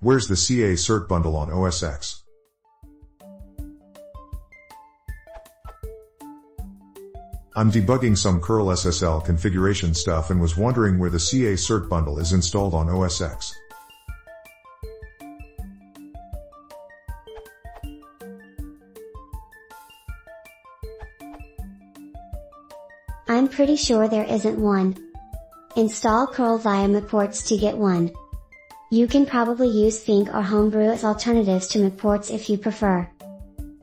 Where's the CA cert bundle on OS X? I'm debugging some curl SSL configuration stuff and was wondering where the CA cert bundle is installed on OS X. I'm pretty sure there isn't one. Install curl via MacPorts to get one. You can probably use Fink or Homebrew as alternatives to MacPorts if you prefer.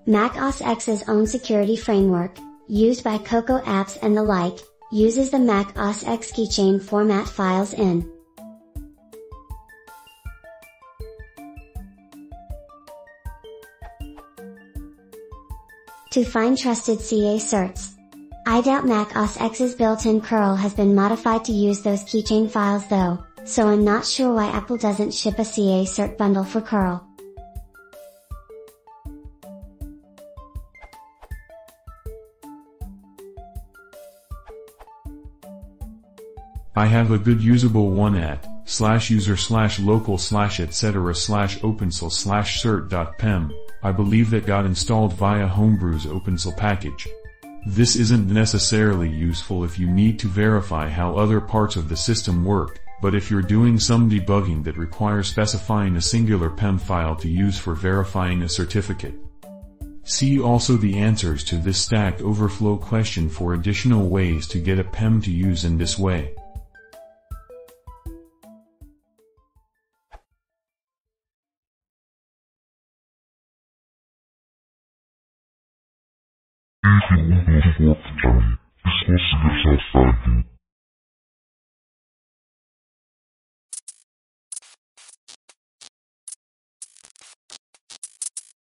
Mac OS X's own security framework, used by Cocoa apps and the like, uses the Mac OS X keychain format files in. To find trusted CA certs. I doubt Mac OS X's built-in curl has been modified to use those keychain files though, so I'm not sure why Apple doesn't ship a CA cert bundle for curl. I have a good usable one at slash user slash local slash etc slash openssl slash cert.pem. I believe that got installed via Homebrew's OpenSSL package. This isn't necessarily useful if you need to verify how other parts of the system work, but if you're doing some debugging that requires specifying a singular PEM file to use for verifying a certificate. See also the answers to this Stack Overflow question for additional ways to get a PEM to use in this way.